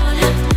on.